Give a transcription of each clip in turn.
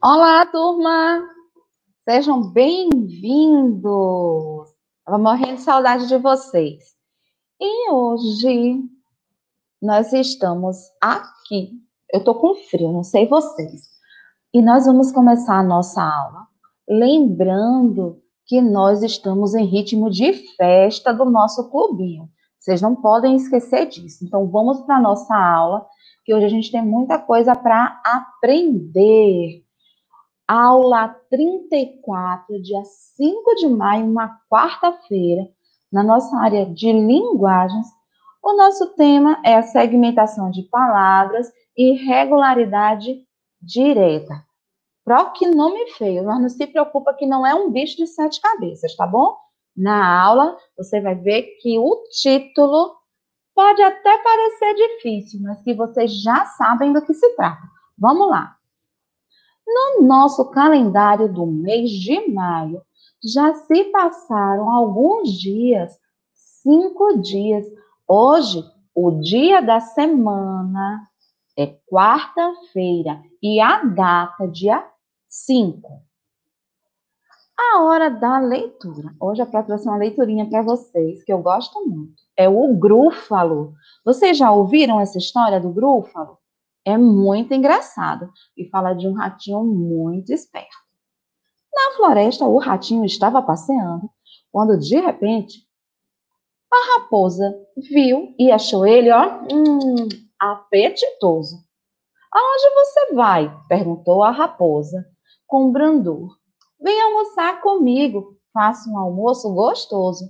Olá, turma! Sejam bem-vindos! Estava morrendo de saudade de vocês. E hoje nós estamos aqui. Eu tô com frio, não sei vocês. E nós vamos começar a nossa aula lembrando que nós estamos em ritmo de festa do nosso clubinho. Vocês não podem esquecer disso. Então vamos para nossa aula, que hoje a gente tem muita coisa para aprender aula 34, dia 5 de maio, uma quarta-feira, na nossa área de linguagens. O nosso tema é a segmentação de palavras e regularidade direta. Pro que nome feio, mas não se preocupa que não é um bicho de sete cabeças, tá bom? Na aula, você vai ver que o título pode até parecer difícil, mas que vocês já sabem do que se trata. Vamos lá. No nosso calendário do mês de maio, já se passaram alguns dias, cinco dias. Hoje, o dia da semana é quarta-feira e a data, dia 5. A hora da leitura. Hoje eu trouxe uma leiturinha para vocês que eu gosto muito. É o Grúfalo. Vocês já ouviram essa história do Grúfalo? É muito engraçado e fala de um ratinho muito esperto. Na floresta, o ratinho estava passeando quando, de repente, a raposa viu e achou ele, ó, hum, apetitoso. Aonde você vai? perguntou a raposa com brandor. Vem almoçar comigo, faça um almoço gostoso.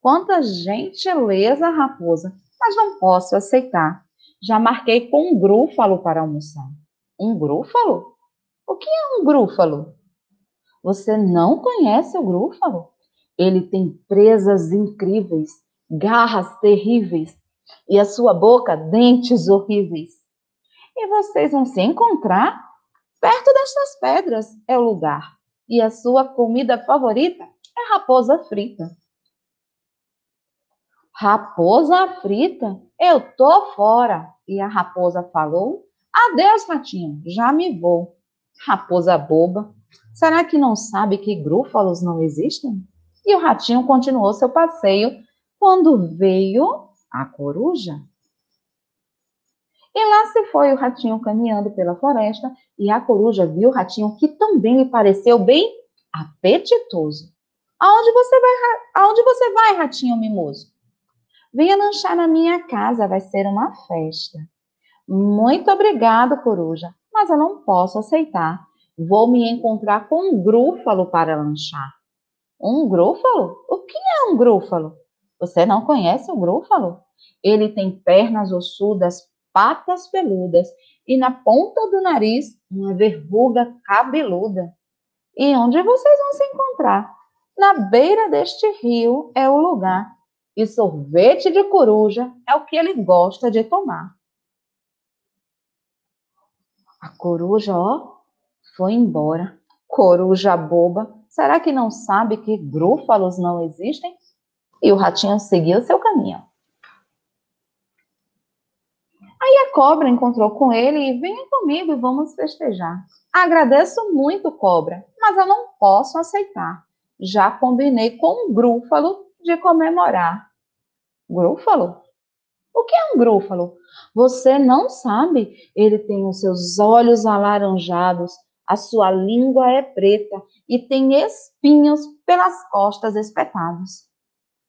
Quanta gentileza, raposa, mas não posso aceitar já marquei com um grúfalo para almoçar. Um grúfalo? O que é um grúfalo? Você não conhece o grúfalo? Ele tem presas incríveis, garras terríveis e a sua boca dentes horríveis. E vocês vão se encontrar perto destas pedras, é o lugar. E a sua comida favorita é raposa frita. Raposa frita? Eu tô fora. E a raposa falou: Adeus, ratinho, já me vou. Raposa boba, será que não sabe que grúfalos não existem? E o ratinho continuou seu passeio quando veio a coruja. E lá se foi o ratinho caminhando pela floresta e a coruja viu o ratinho que também lhe pareceu bem apetitoso. Aonde você vai, aonde você vai, ratinho mimoso? Venha lanchar na minha casa, vai ser uma festa. Muito obrigado, coruja, mas eu não posso aceitar. Vou me encontrar com um grúfalo para lanchar. Um grúfalo? O que é um grúfalo? Você não conhece o grúfalo? Ele tem pernas ossudas, patas peludas e na ponta do nariz uma verruga cabeluda. E onde vocês vão se encontrar? Na beira deste rio é o lugar e sorvete de coruja é o que ele gosta de tomar. A coruja, ó, foi embora. Coruja boba, será que não sabe que grúfalos não existem? E o ratinho seguiu seu caminho. Aí a cobra encontrou com ele e venha comigo e vamos festejar. Agradeço muito, cobra, mas eu não posso aceitar. Já combinei com um grúfalo de comemorar. Grúfalo? O que é um grúfalo? Você não sabe? Ele tem os seus olhos alaranjados, a sua língua é preta e tem espinhos pelas costas espetados.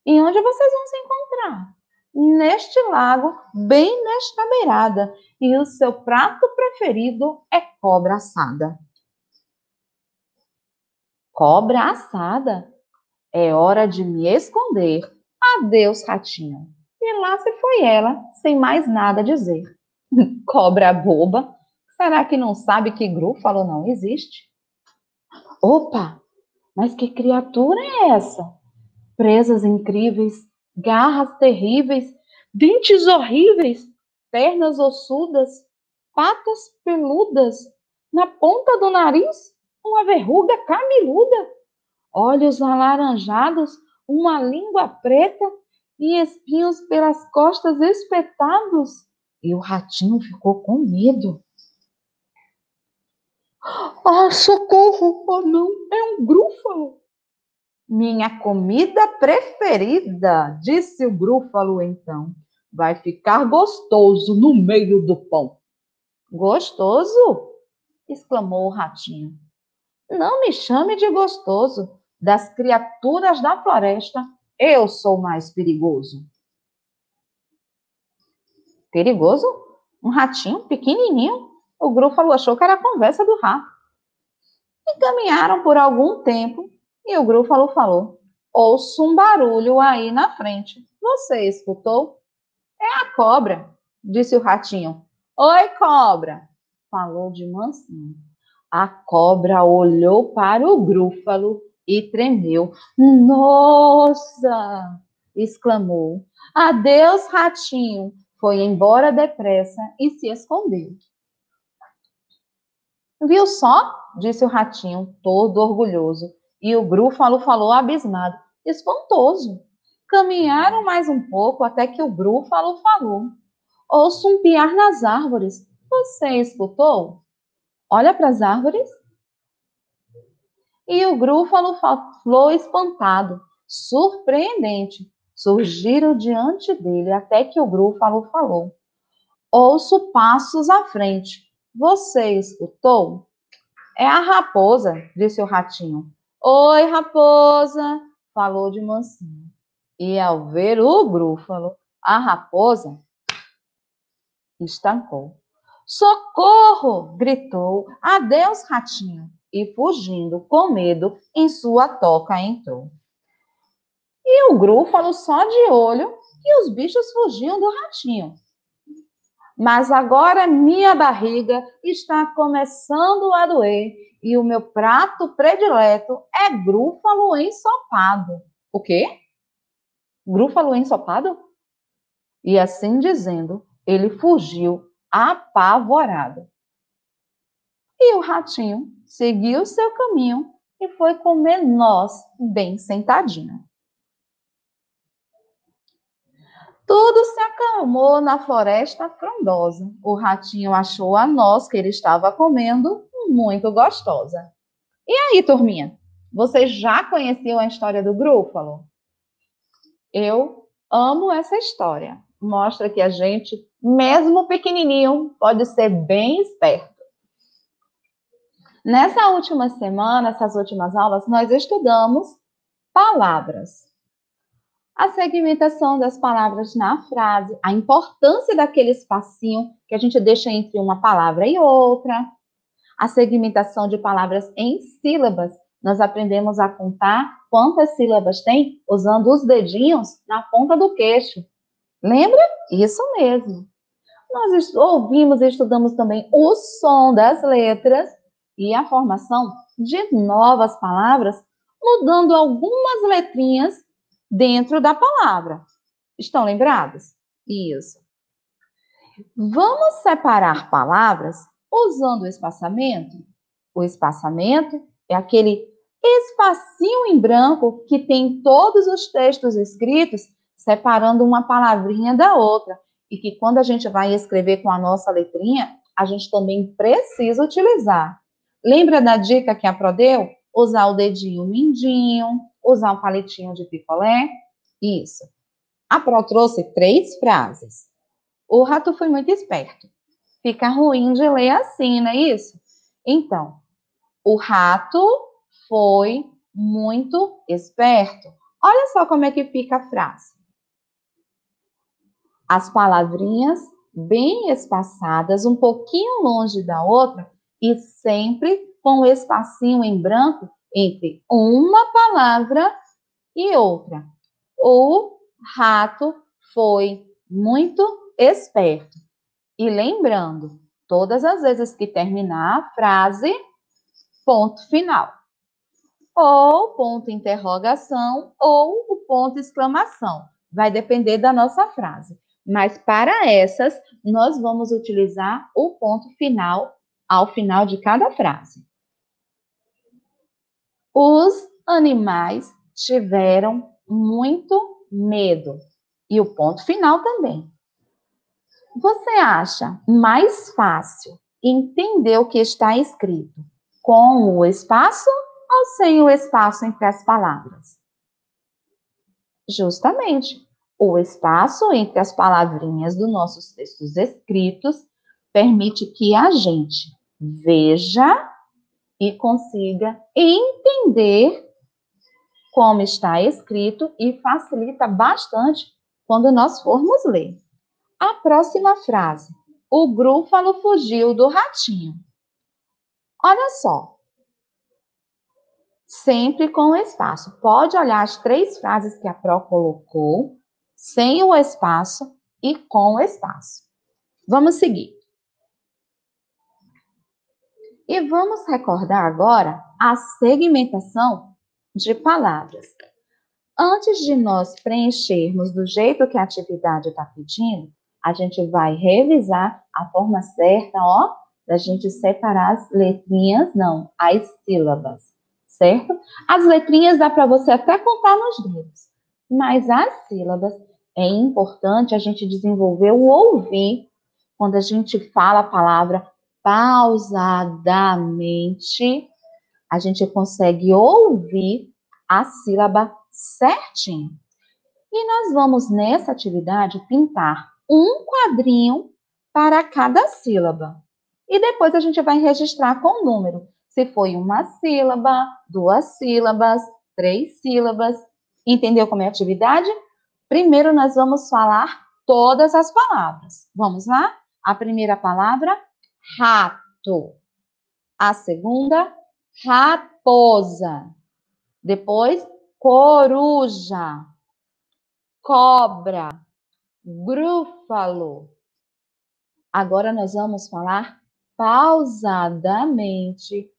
E onde vocês vão se encontrar? Neste lago, bem nesta beirada. E o seu prato preferido é cobra assada. Cobra assada? É hora de me esconder Adeus, ratinho. E lá se foi ela, sem mais nada dizer. Cobra boba, será que não sabe que grúfalo não existe? Opa, mas que criatura é essa? Presas incríveis, garras terríveis, dentes horríveis, pernas ossudas, patas peludas, na ponta do nariz, uma verruga cabeluda, olhos alaranjados, uma língua preta e espinhos pelas costas espetados. E o ratinho ficou com medo. Ah, socorro! Oh, não, é um grúfalo! Minha comida preferida, disse o grúfalo então. Vai ficar gostoso no meio do pão. Gostoso? exclamou o ratinho. Não me chame de gostoso. Das criaturas da floresta, eu sou mais perigoso. Perigoso? Um ratinho pequenininho? O grúfalo achou que era a conversa do rato. E caminharam por algum tempo e o grúfalo falou: Ouço um barulho aí na frente. Você escutou? É a cobra, disse o ratinho. Oi, cobra, falou de mansinho. A cobra olhou para o grúfalo e tremeu. Nossa! exclamou. Adeus, ratinho. Foi embora depressa e se escondeu. Viu só? disse o ratinho, todo orgulhoso. E o grúfalo falou abismado, espantoso. Caminharam mais um pouco até que o grúfalo falou. Ouço um piar nas árvores. Você escutou? Olha para as árvores. E o grúfalo falou espantado, surpreendente. Surgiram diante dele até que o grúfalo falou. Ouço passos à frente. Você escutou? É a raposa, disse o ratinho. Oi, raposa, falou de mansinho. E ao ver o grúfalo, a raposa estancou. Socorro! gritou. Adeus, ratinho. E fugindo com medo, em sua toca entrou. E o grúfalo só de olho e os bichos fugiam do ratinho. Mas agora minha barriga está começando a doer e o meu prato predileto é grúfalo ensopado. O quê? Grúfalo ensopado? E assim dizendo, ele fugiu apavorado. E o ratinho seguiu seu caminho e foi comer nós bem sentadinho. Tudo se acalmou na floresta frondosa. O ratinho achou a noz que ele estava comendo muito gostosa. E aí, turminha? Vocês já conheciam a história do grúfalo? Eu amo essa história. Mostra que a gente, mesmo pequenininho, pode ser bem esperto. Nessa última semana, essas últimas aulas, nós estudamos palavras a segmentação das palavras na frase, a importância daquele espacinho que a gente deixa entre uma palavra e outra, a segmentação de palavras em sílabas. Nós aprendemos a contar quantas sílabas tem usando os dedinhos na ponta do queixo. Lembra? Isso mesmo. Nós ouvimos e estudamos também o som das letras e a formação de novas palavras, mudando algumas letrinhas dentro da palavra. Estão lembrados? Isso. Vamos separar palavras usando o espaçamento? O espaçamento é aquele espacinho em branco que tem todos os textos escritos separando uma palavrinha da outra. E que quando a gente vai escrever com a nossa letrinha, a gente também precisa utilizar. Lembra da dica que a Pro deu? Usar o dedinho mindinho, usar um palitinho de picolé. Isso. A Pro trouxe três frases. O rato foi muito esperto. Fica ruim de ler assim, não é isso? Então, o rato foi muito esperto. Olha só como é que fica a frase. As palavrinhas bem espaçadas, um pouquinho longe da outra e sempre com o espacinho em branco entre uma palavra e outra. O rato foi muito esperto. E lembrando, todas as vezes que terminar a frase, ponto final. Ou ponto interrogação, ou o ponto exclamação. Vai depender da nossa frase. Mas para essas, nós vamos utilizar o ponto final ao final de cada frase. Os animais tiveram muito medo. E o ponto final também. Você acha mais fácil entender o que está escrito Com o espaço ou sem o espaço entre as palavras? Justamente, o espaço entre as palavrinhas dos nossos textos escritos permite que a gente veja e consiga entender como está escrito e facilita bastante quando nós formos ler. A próxima frase. O grúfalo fugiu do ratinho. Olha só. Sempre com espaço. Pode olhar as três frases que a Pro colocou, sem o espaço e com o espaço. Vamos seguir. E vamos recordar agora a segmentação de palavras. Antes de nós preenchermos do jeito que a atividade está pedindo, a gente vai revisar a forma certa, ó, da gente separar as letrinhas, não, as sílabas, certo? As letrinhas dá para você até contar nos dedos, mas as sílabas é importante a gente desenvolver o ouvir quando a gente fala a palavra pausadamente, a gente consegue ouvir a sílaba certinho. E nós vamos, nessa atividade, pintar um quadrinho para cada sílaba. E depois a gente vai registrar com o número. Se foi uma sílaba, duas sílabas, três sílabas. Entendeu como é a atividade? Primeiro nós vamos falar todas as palavras. Vamos lá? A primeira palavra, rato. A segunda, raposa. Depois, coruja, cobra, grúfalo. Agora nós vamos falar pausadamente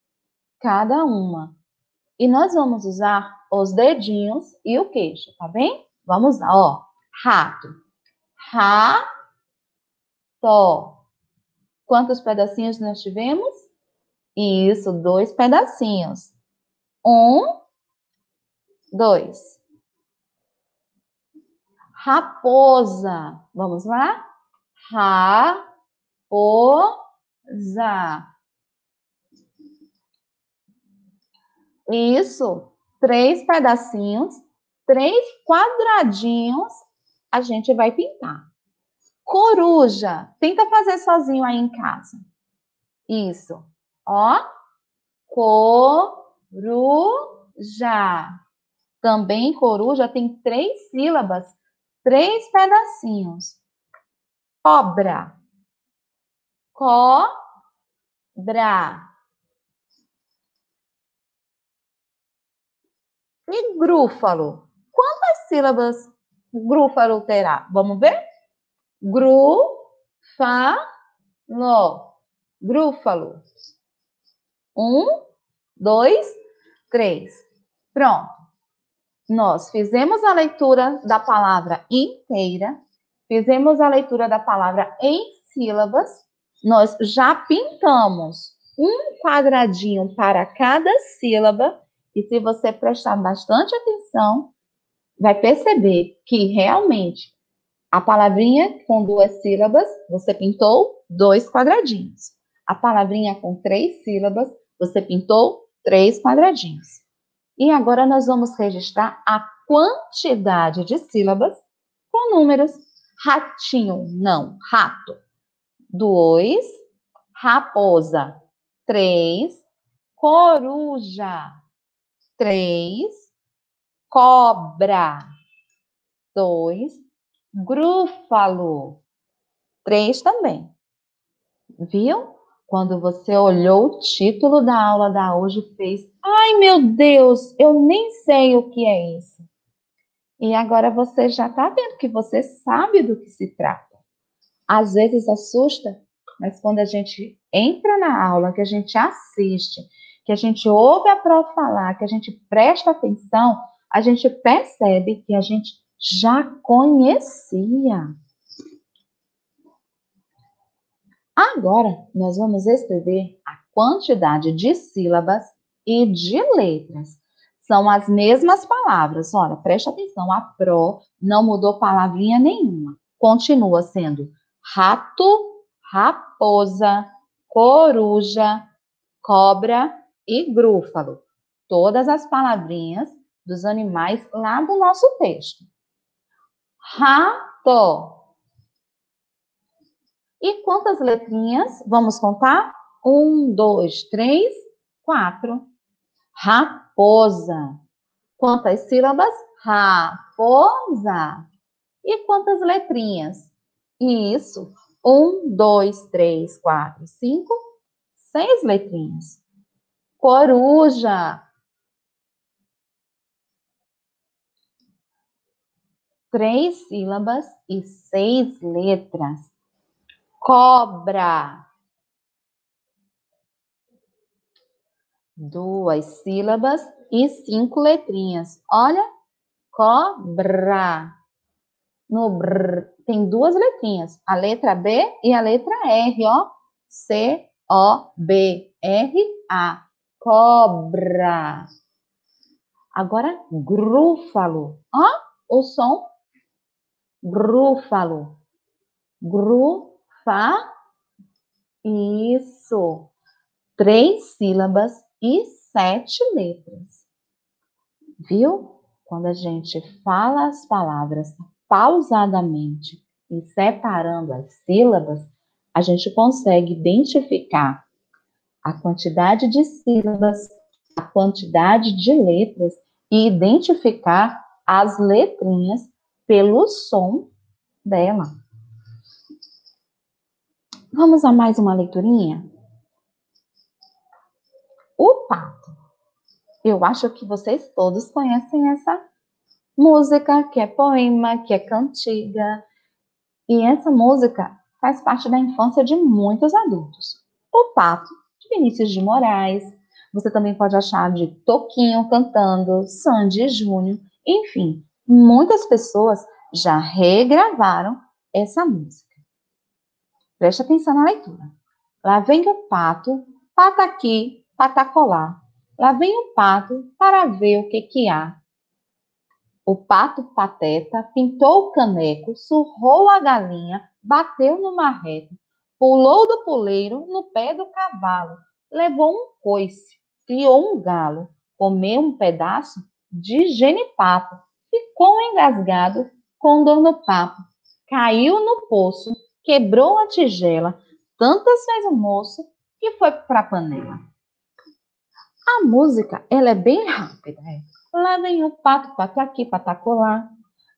cada uma. E nós vamos usar os dedinhos e o queixo, tá bem? Vamos lá, ó. Rato. Rato. Quantos pedacinhos nós tivemos? Isso, dois pedacinhos. Um, dois. Raposa. Vamos lá? Raposa. Isso. Três pedacinhos, três quadradinhos, a gente vai pintar. Coruja. Tenta fazer sozinho aí em casa. Isso. Ó. Coruja. Também coruja tem três sílabas, três pedacinhos. Cobra. Cobra. E grúfalo. Quantas sílabas grúfalo terá? Vamos ver? Grúfalo. Grúfalo. Um, dois, três. Pronto. Nós fizemos a leitura da palavra inteira, fizemos a leitura da palavra em sílabas, nós já pintamos um quadradinho para cada sílaba, e se você prestar bastante atenção, vai perceber que realmente a palavrinha com duas sílabas, você pintou dois quadradinhos. A palavrinha com três sílabas, você pintou três quadradinhos. E agora nós vamos registrar a quantidade de sílabas com números. Ratinho, não, rato. Dois. Raposa, três. Coruja, três. Cobra, dois grúfalo. Três também. Viu? Quando você olhou o título da aula da hoje, fez: Ai meu Deus, eu nem sei o que é isso. E agora você já está vendo que você sabe do que se trata. Às vezes assusta, mas quando a gente entra na aula, que a gente assiste, que a gente ouve a prova falar, que a gente presta atenção, a gente percebe que a gente já conhecia. Agora, nós vamos escrever a quantidade de sílabas e de letras. São as mesmas palavras. Olha, preste atenção, a pro não mudou palavrinha nenhuma. Continua sendo rato, raposa, coruja, cobra e grúfalo. Todas as palavrinhas dos animais lá do nosso texto. Rato. E quantas letrinhas? Vamos contar? Um, dois, três, quatro. Raposa. Quantas sílabas? Raposa. E quantas letrinhas? Isso. Um, dois, três, quatro, cinco, seis letrinhas. Coruja. Três sílabas e seis letras. Cobra. Duas sílabas e cinco letrinhas. Olha, cobra. No br tem duas letrinhas, a letra B e a letra R, ó. C-O-B-R-A. Cobra. Agora, grúfalo. Ó, o som. Grúfalo. Grúfalo fa. Isso. Três sílabas e sete letras. Viu? Quando a gente fala as palavras pausadamente e separando as sílabas, a gente consegue identificar a quantidade de sílabas, a quantidade de letras e identificar as letrinhas pelo som dela. Vamos a mais uma leiturinha? O pato. Eu acho que vocês todos conhecem essa música, que é poema, que é cantiga. E essa música faz parte da infância de muitos adultos. O Pato, de Vinícius de Moraes. Você também pode achar de Toquinho cantando, Sandy Júnior. Enfim, muitas pessoas já regravaram essa música. Preste atenção na leitura. Lá vem o pato, pata aqui, pata colar. Lá vem o pato para ver o que que há. O pato pateta pintou o caneco, surrou a galinha, bateu no marreco, pulou do puleiro no pé do cavalo, levou um coice, criou um galo, comeu um pedaço de genipapo, ficou engasgado com dor no papo, caiu no poço, quebrou a tigela, tantas fez o moço que foi para a panela. A música, ela é bem rápida. É. Lá vem o pato, pato aqui, patacolar.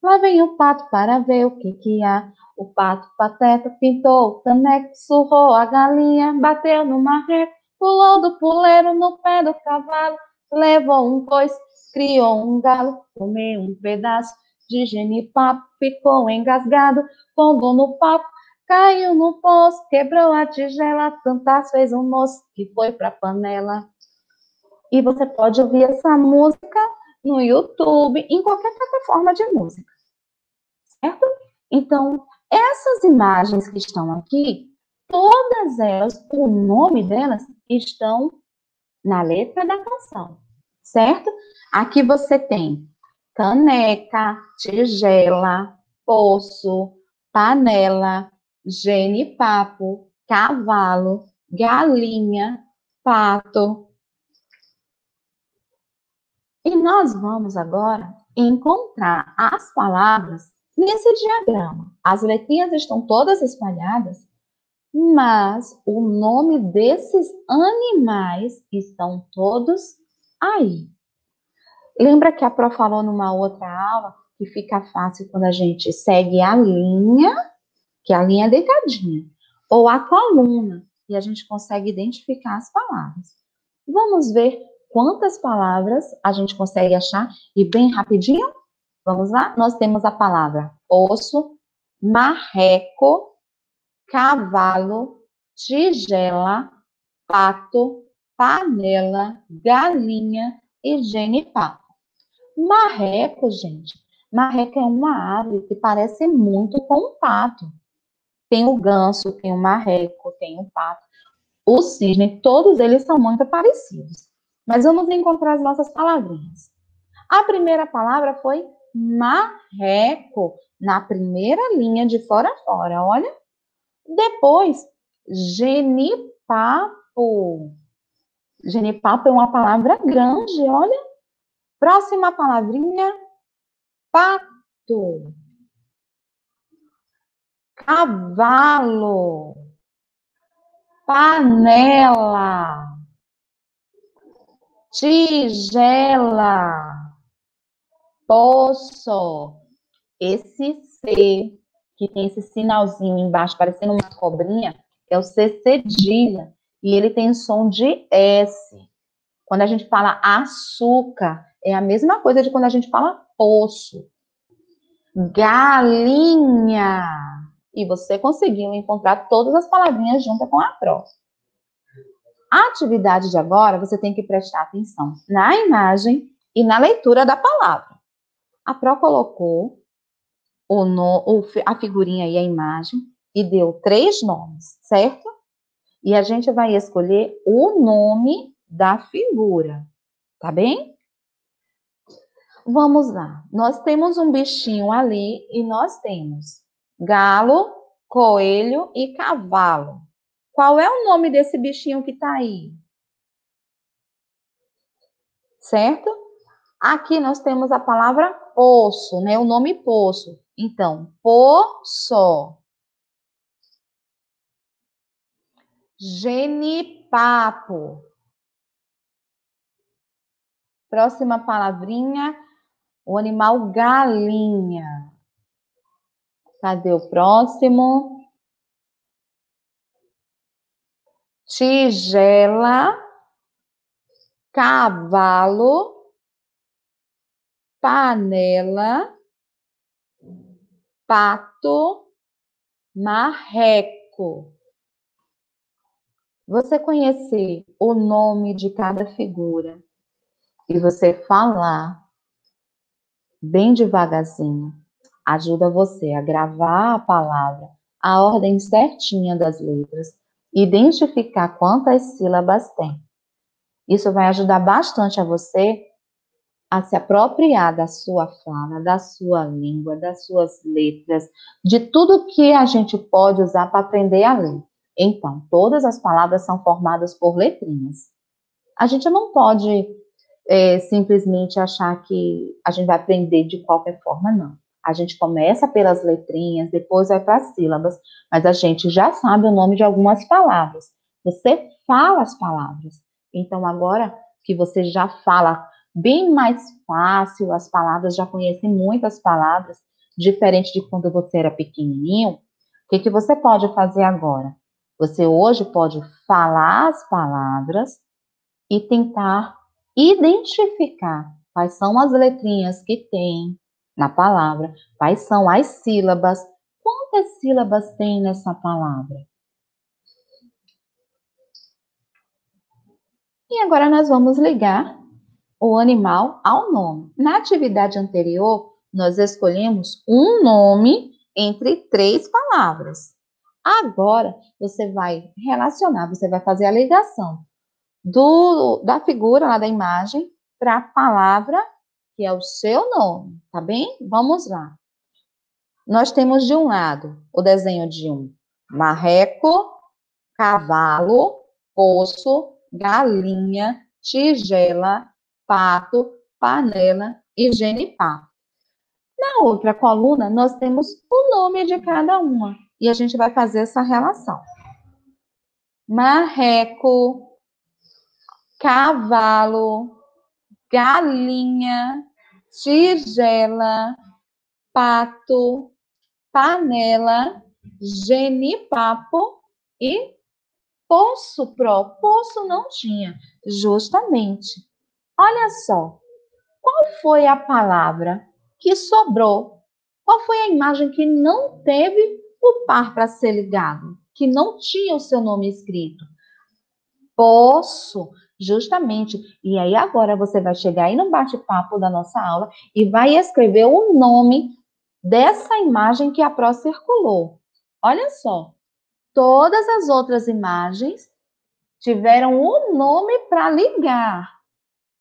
Lá vem o pato para ver o que que há. O pato pateta pintou o caneco, surrou a galinha, bateu no marreco, pulou do puleiro no pé do cavalo, levou um coice, criou um galo, comeu um pedaço de genipapo, ficou engasgado, tombou no papo, Caiu no poço, quebrou a tigela, tantas fez um moço que foi para a panela. E você pode ouvir essa música no YouTube, em qualquer plataforma de música. Certo? Então, essas imagens que estão aqui, todas elas, o nome delas estão na letra da canção, certo? Aqui você tem caneca, tigela, poço, panela, genipapo, cavalo, galinha, pato. E nós vamos agora encontrar as palavras nesse diagrama. As letrinhas estão todas espalhadas, mas o nome desses animais estão todos aí. Lembra que a Pro falou numa outra aula que fica fácil quando a gente segue a linha que é a linha deitadinha, ou a coluna, e a gente consegue identificar as palavras. Vamos ver quantas palavras a gente consegue achar, e bem rapidinho, vamos lá? Nós temos a palavra osso, marreco, cavalo, tigela, pato, panela, galinha e genipapo. Marreco, gente, marreco é uma árvore que parece muito com um pato. Tem o ganso, tem o marreco, tem o pato, o cisne, todos eles são muito parecidos. Mas vamos encontrar as nossas palavrinhas. A primeira palavra foi marreco, na primeira linha de fora a fora, olha. Depois, genipapo. Genipapo é uma palavra grande, olha. Próxima palavrinha, pato. Cavalo. Panela. Tigela. Poço. Esse C, que tem esse sinalzinho embaixo, parecendo uma cobrinha, é o C cedilha e ele tem som de S. Quando a gente fala açúcar, é a mesma coisa de quando a gente fala poço. Galinha. E você conseguiu encontrar todas as palavrinhas junto com a prova. A atividade de agora, você tem que prestar atenção na imagem e na leitura da palavra. A Pro colocou o no, a figurinha e a imagem e deu três nomes, certo? E a gente vai escolher o nome da figura, tá bem? Vamos lá. Nós temos um bichinho ali e nós temos galo, coelho e cavalo. Qual é o nome desse bichinho que tá aí? Certo? Aqui nós temos a palavra poço, né? O nome poço. Então, poço. Genipapo. Próxima palavrinha, o animal galinha. Cadê o próximo? Tigela, cavalo, panela, pato, marreco. Você conhecer o nome de cada figura e você falar bem devagarzinho ajuda você a gravar a palavra, a ordem certinha das letras, identificar quantas sílabas tem. Isso vai ajudar bastante a você a se apropriar da sua fala, da sua língua, das suas letras, de tudo que a gente pode usar para aprender a ler. Então, todas as palavras são formadas por letrinhas. A gente não pode é, simplesmente achar que a gente vai aprender de qualquer forma, não. A gente começa pelas letrinhas, depois vai para as sílabas, mas a gente já sabe o nome de algumas palavras. Você fala as palavras. Então, agora que você já fala bem mais fácil as palavras, já conhece muitas palavras, diferente de quando você era pequenininho, o que, que você pode fazer agora? Você hoje pode falar as palavras e tentar identificar quais são as letrinhas que tem na palavra, quais são as sílabas, quantas sílabas tem nessa palavra. E agora nós vamos ligar o animal ao nome. Na atividade anterior, nós escolhemos um nome entre três palavras. Agora, você vai relacionar, você vai fazer a ligação do, da figura lá da imagem para a palavra que é o seu nome, tá bem? Vamos lá. Nós temos de um lado o desenho de um marreco, cavalo, poço, galinha, tigela, pato, panela e genipá. Na outra coluna, nós temos o nome de cada uma e a gente vai fazer essa relação. Marreco, cavalo, galinha, tigela, pato, panela, genipapo e poço pro. Poço não tinha, justamente. Olha só, qual foi a palavra que sobrou? Qual foi a imagem que não teve o par para ser ligado, que não tinha o seu nome escrito. Posso, justamente. E aí agora você vai chegar aí no bate-papo da nossa aula e vai escrever o nome dessa imagem que a Pro circulou. Olha só, todas as outras imagens tiveram o nome para ligar.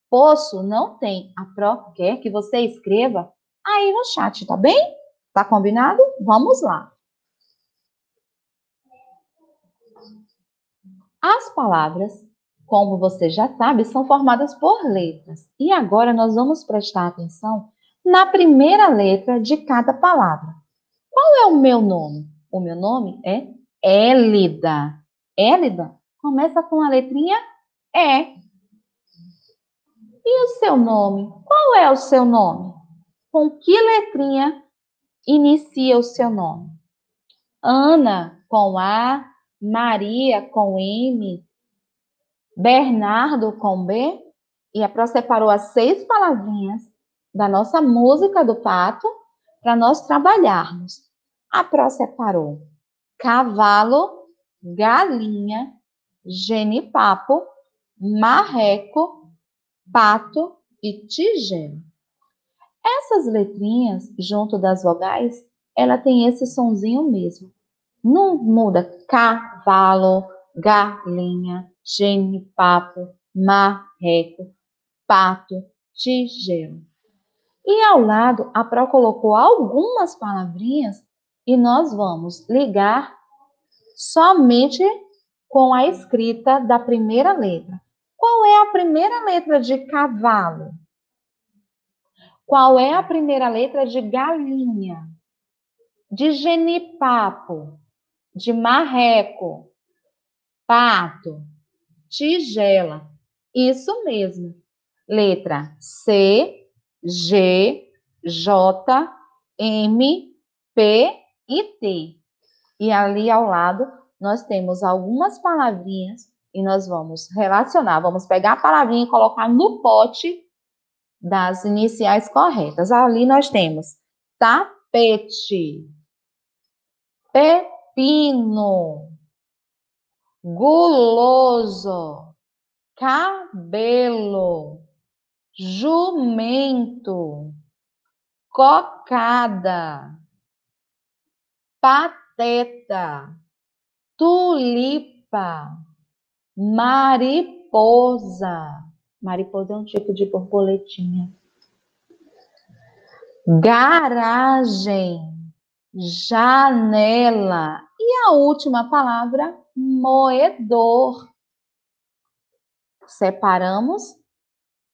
Poço não tem. A Pro quer que você escreva aí no chat, tá bem? Tá combinado? Vamos lá. As palavras como você já sabe, são formadas por letras. E agora nós vamos prestar atenção na primeira letra de cada palavra. Qual é o meu nome? O meu nome é Élida. Élida começa com a letrinha E. E o seu nome? Qual é o seu nome? Com que letrinha inicia o seu nome? Ana com A, Maria com M, Bernardo com B. E a Pro separou as seis palavrinhas da nossa música do pato para nós trabalharmos. A Pro separou cavalo, galinha, genipapo, marreco, pato e tigela. Essas letrinhas, junto das vogais, ela tem esse sonzinho mesmo. Não muda cavalo, galinha, genipapo, marreco, pato, tigela. E ao lado, a Pro colocou algumas palavrinhas e nós vamos ligar somente com a escrita da primeira letra. Qual é a primeira letra de cavalo? Qual é a primeira letra de galinha? De genipapo, de marreco, pato, tigela. Isso mesmo. Letra C, G, J, M, P e T. E ali ao lado nós temos algumas palavrinhas e nós vamos relacionar, vamos pegar a palavrinha e colocar no pote das iniciais corretas. Ali nós temos tapete, pepino, guloso, cabelo, jumento, cocada, pateta, tulipa, mariposa. Mariposa é um tipo de borboletinha. Garagem, janela. E a última palavra, moedor. Separamos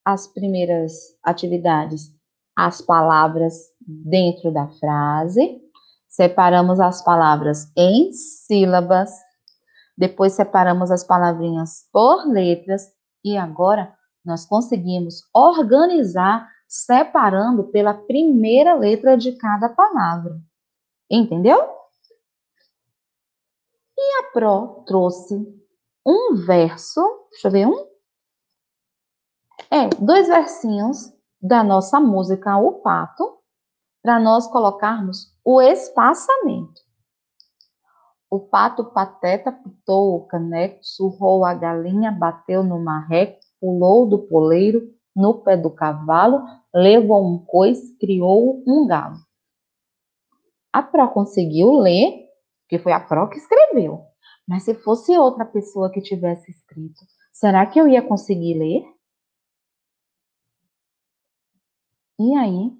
as primeiras atividades, as palavras dentro da frase, separamos as palavras em sílabas, depois separamos as palavrinhas por letras e agora nós conseguimos organizar separando pela primeira letra de cada palavra. Entendeu? E a Pro trouxe um verso, deixa eu ver um. É, dois versinhos da nossa música O Pato, para nós colocarmos o espaçamento. O pato pateta pitou o caneco, surrou a galinha, bateu no marreco, pulou do poleiro, no pé do cavalo, levou um coice, criou um galo. A Pro conseguiu ler, que foi a Pro que escreveu. Mas se fosse outra pessoa que tivesse escrito, será que eu ia conseguir ler? E aí?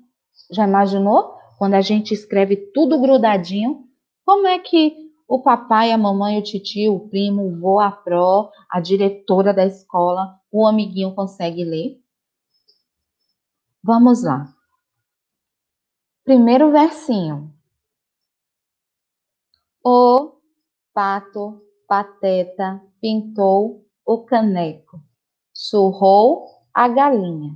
Já imaginou? Quando a gente escreve tudo grudadinho, como é que o papai, a mamãe, o tio, o primo, o vô, a pró, a diretora da escola, o amiguinho consegue ler? Vamos lá. Primeiro versinho. O pato, pateta, pintou o caneco, surrou a galinha.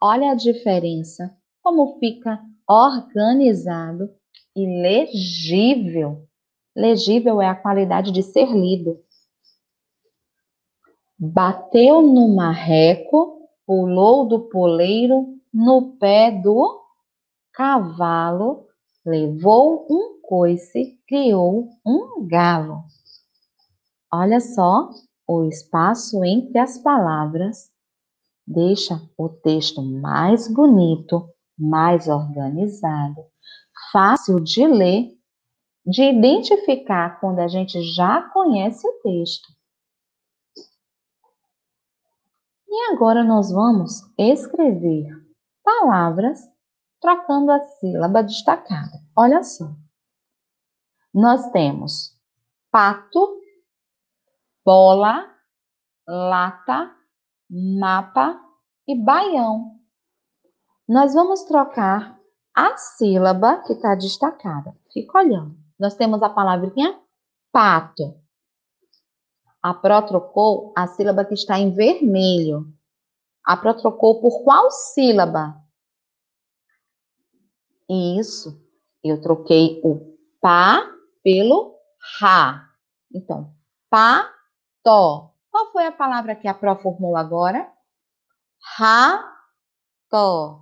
Olha a diferença, como fica organizado e legível Legível é a qualidade de ser lido. Bateu no marreco, pulou do poleiro, no pé do cavalo, levou um coice, criou um galo. Olha só o espaço entre as palavras deixa o texto mais bonito, mais organizado, fácil de ler de identificar quando a gente já conhece o texto. E agora nós vamos escrever palavras trocando a sílaba destacada. Olha só. Nós temos pato, bola, lata, mapa e baião. Nós vamos trocar a sílaba que está destacada. Fica olhando. Nós temos a palavrinha pato. A Pro trocou a sílaba que está em vermelho. A Pro trocou por qual sílaba? Isso. Eu troquei o pá pelo ra. Então, pato. Qual foi a palavra que a Pro formou agora? Rato.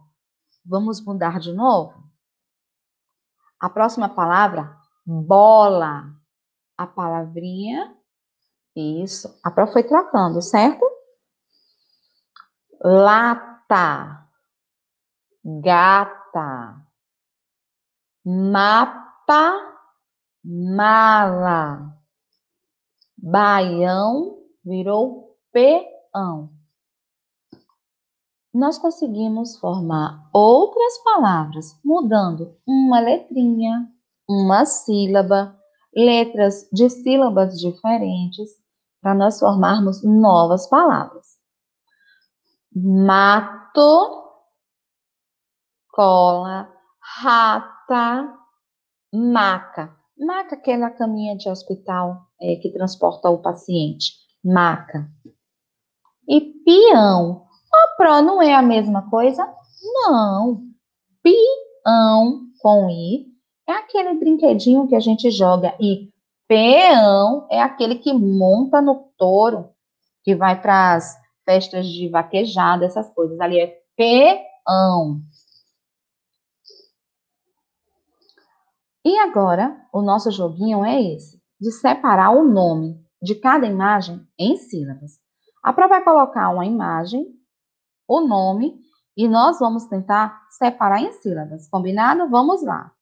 Vamos mudar de novo? A próxima palavra, bola. A palavrinha, isso. A Pro foi trocando, certo? Lata. Gata. Mapa. Mala. Baião virou peão nós conseguimos formar outras palavras, mudando uma letrinha, uma sílaba, letras de sílabas diferentes, para nós formarmos novas palavras. Mato, cola, rata, maca. Maca, aquela caminha de hospital é, que transporta o paciente. Maca. E peão, a Pro não é a mesma coisa? Não. Pião com I é aquele brinquedinho que a gente joga e peão é aquele que monta no touro, que vai para as festas de vaquejada, essas coisas. Ali é peão. E agora, o nosso joguinho é esse, de separar o nome de cada imagem em sílabas. A Pro vai colocar uma imagem o nome e nós vamos tentar separar em sílabas. Combinado? Vamos lá.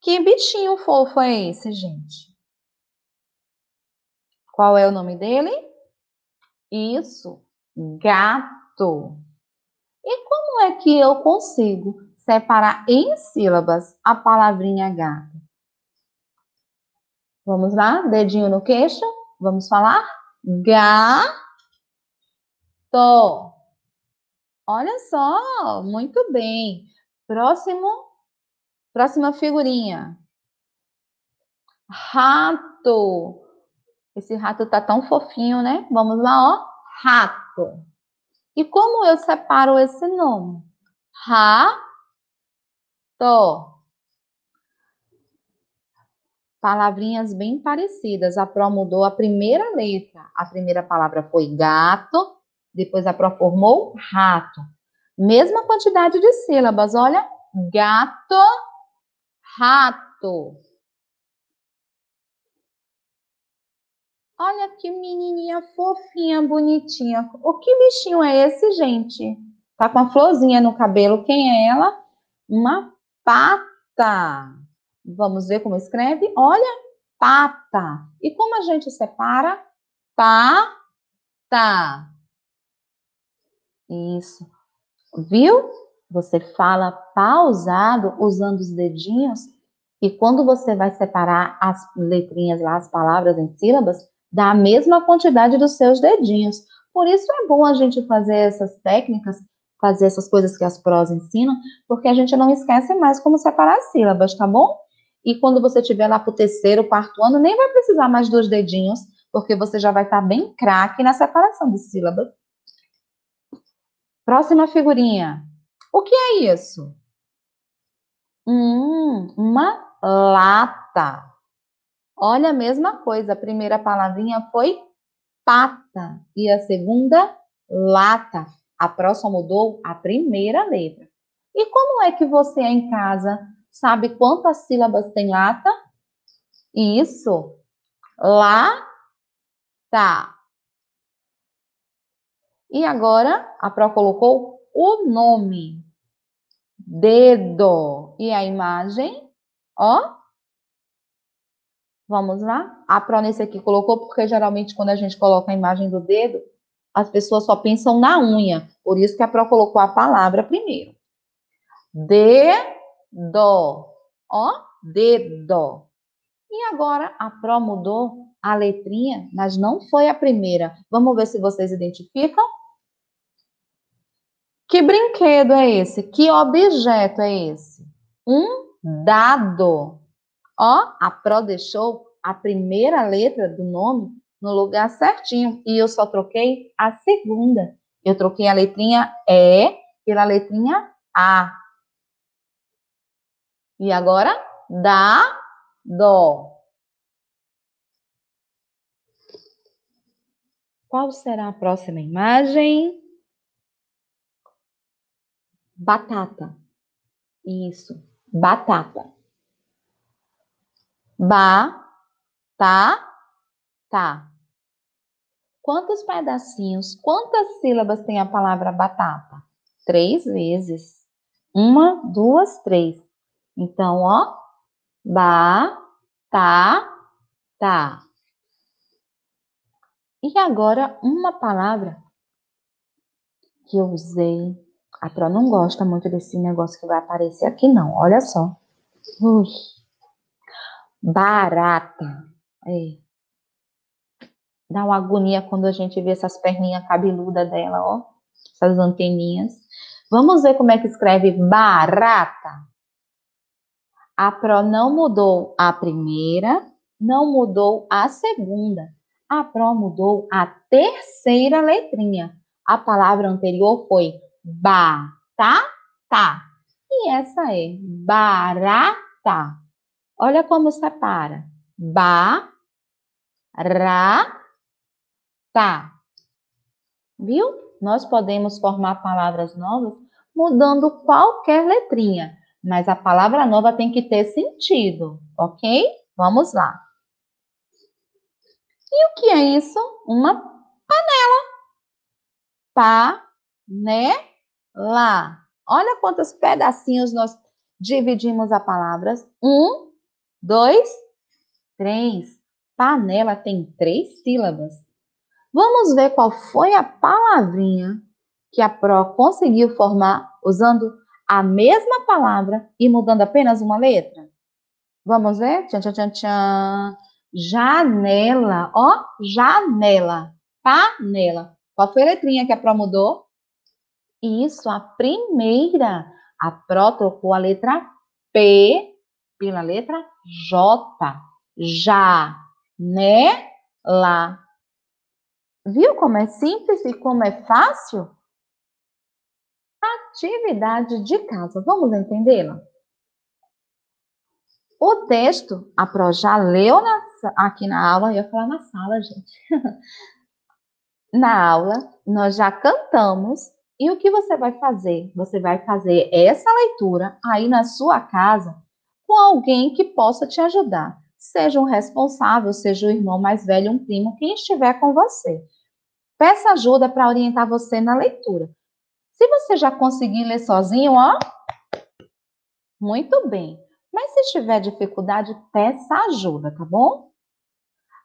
Que bichinho fofo é esse, gente? Qual é o nome dele? Isso, gato. E como é que eu consigo separar em sílabas a palavrinha gato? Vamos lá, dedinho no queixo. Vamos falar? Gato. Olha só, muito bem. Próximo, próxima figurinha. Rato. Esse rato tá tão fofinho, né? Vamos lá, ó. Rato. E como eu separo esse nome? Rato. Palavrinhas bem parecidas. A Pro mudou a primeira letra. A primeira palavra foi gato depois a Pro formou rato. Mesma quantidade de sílabas, olha. Gato, rato. Olha que menininha fofinha, bonitinha. O que bichinho é esse, gente? Tá com a florzinha no cabelo. Quem é ela? Uma pata. Vamos ver como escreve? Olha, pata. E como a gente separa? Pata. Isso. Viu? Você fala pausado, usando os dedinhos, e quando você vai separar as letrinhas lá, as palavras em sílabas, dá a mesma quantidade dos seus dedinhos. Por isso é bom a gente fazer essas técnicas, fazer essas coisas que as prós ensinam, porque a gente não esquece mais como separar as sílabas, tá bom? E quando você estiver lá para o terceiro, quarto ano, nem vai precisar mais dos dedinhos, porque você já vai estar tá bem craque na separação de sílabas. Próxima figurinha. O que é isso? Hum, uma lata. Olha a mesma coisa. A primeira palavrinha foi pata e a segunda lata. A próxima mudou a primeira letra. E como é que você em casa sabe quantas sílabas tem lata? Isso. Lá tá. E agora a Pro colocou o nome. Dedo. E a imagem, ó. Vamos lá? A Pro nesse aqui colocou porque geralmente quando a gente coloca a imagem do dedo, as pessoas só pensam na unha. Por isso que a Pro colocou a palavra primeiro. Dedo. Ó, dedo. E agora a Pro mudou a letrinha, mas não foi a primeira. Vamos ver se vocês identificam? Que brinquedo é esse? Que objeto é esse? Um dado. Ó, a Pro deixou a primeira letra do nome no lugar certinho e eu só troquei a segunda. Eu troquei a letrinha E pela letrinha A. E agora, dá, dó. Qual será a próxima imagem? Batata. Isso, batata. Ba, tá, tá. Quantos pedacinhos, quantas sílabas tem a palavra batata? Três vezes. Uma, duas, três. Então, ó, ba, tá, tá. E agora, uma palavra que eu usei. A Pro não gosta muito desse negócio que vai aparecer aqui, não. Olha só. Ui. Barata. É. Dá uma agonia quando a gente vê essas perninhas cabeludas dela, ó. Essas anteninhas. Vamos ver como é que escreve barata. A Pro não mudou a primeira, não mudou a segunda. A Pro mudou a terceira letrinha. A palavra anterior foi batata. E essa é barata. Olha como separa. Ba, ra, tá. Viu? Nós podemos formar palavras novas mudando qualquer letrinha, mas a palavra nova tem que ter sentido, ok? Vamos lá. E o que é isso? Uma panela. Panela. Olha quantos pedacinhos nós dividimos a palavra. Um, dois, três. Panela tem três sílabas. Vamos ver qual foi a palavrinha que a Pro conseguiu formar usando a mesma palavra e mudando apenas uma letra? Vamos ver? Tchan, tchan, tchan, tchan. Janela, ó, janela, panela. Qual foi a letrinha que a Pro mudou? Isso, a primeira. A Pro trocou a letra P pela letra J. Já, né, lá. Viu como é simples e como é fácil? Atividade de casa. Vamos entendê-la? O texto, a Pro já leu na, aqui na aula, eu ia falar na sala, gente. na aula, nós já cantamos. E o que você vai fazer? Você vai fazer essa leitura aí na sua casa com alguém que possa te ajudar. Seja um responsável, seja o irmão mais velho, um primo, quem estiver com você. Peça ajuda para orientar você na leitura. Se você já conseguir ler sozinho, ó, muito bem. Mas se tiver dificuldade, peça ajuda, tá bom?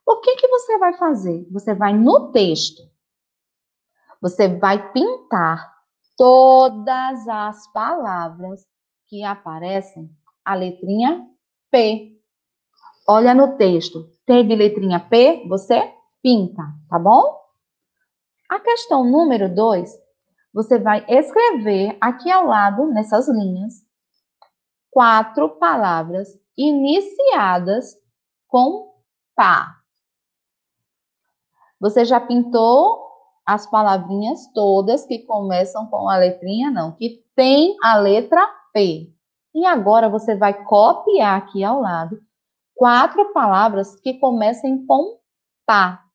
O que, que você vai fazer? Você vai no texto. Você vai pintar todas as palavras que aparecem a letrinha P. Olha no texto. Teve letrinha P? Você pinta, tá bom? A questão número 2, você vai escrever aqui ao lado, nessas linhas, quatro palavras iniciadas com pá. Você já pintou as palavrinhas todas que começam com a letrinha não, que tem a letra P. E agora você vai copiar aqui ao lado quatro palavras que comecem com pá.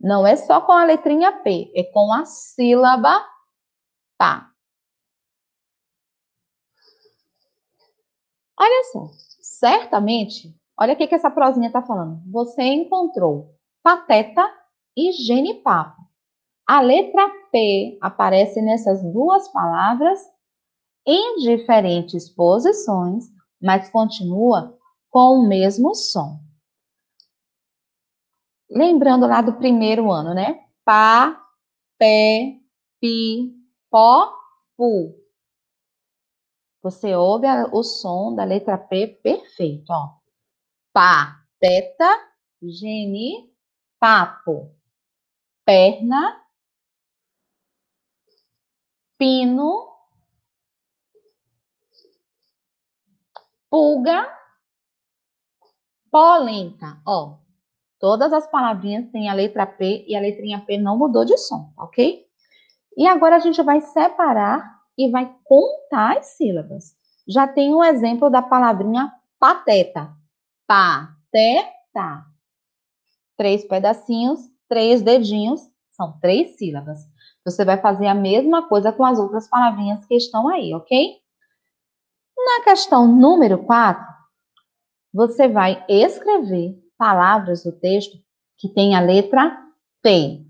Não é só com a letrinha P, é com a sílaba pá. Olha só, certamente, olha o que, que essa prosinha está falando. Você encontrou pateta e genipapo. A letra P aparece nessas duas palavras em diferentes posições, mas continua com o mesmo som. Lembrando lá do primeiro ano, né? Pá, pé, pi, pó, pu. Você ouve a, o som da letra P perfeito, ó. Pateta Geni, papo. Perna, pino, pulga, polenta. Ó, todas as palavrinhas têm a letra P e a letrinha P não mudou de som, ok? E agora a gente vai separar e vai contar as sílabas. Já tem um exemplo da palavrinha pateta. Pateta. Três pedacinhos, três dedinhos, são três sílabas. Você vai fazer a mesma coisa com as outras palavrinhas que estão aí, ok? Na questão número 4, você vai escrever palavras do texto que tem a letra P.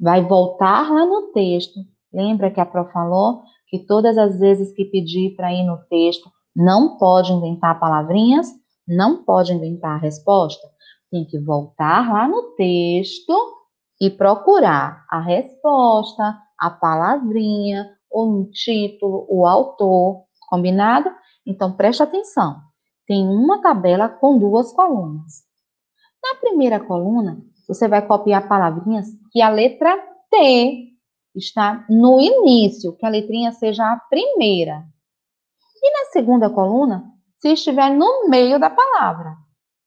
Vai voltar lá no texto. Lembra que a Pro falou que todas as vezes que pedir para ir no texto, não pode inventar palavrinhas, não pode inventar a resposta. Tem que voltar lá no texto e procurar a resposta, a palavrinha, o título, o autor, combinado? Então preste atenção. Tem uma tabela com duas colunas. Na primeira coluna, você vai copiar palavrinhas que a letra T está no início, que a letrinha seja a primeira. E na segunda coluna, se estiver no meio da palavra.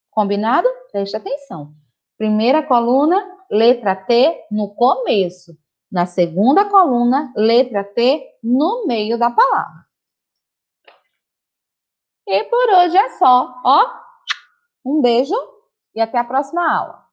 Combinado? Preste atenção. Primeira coluna, letra T no começo. Na segunda coluna, letra T no meio da palavra. E por hoje é só. Ó, um beijo e até a próxima aula.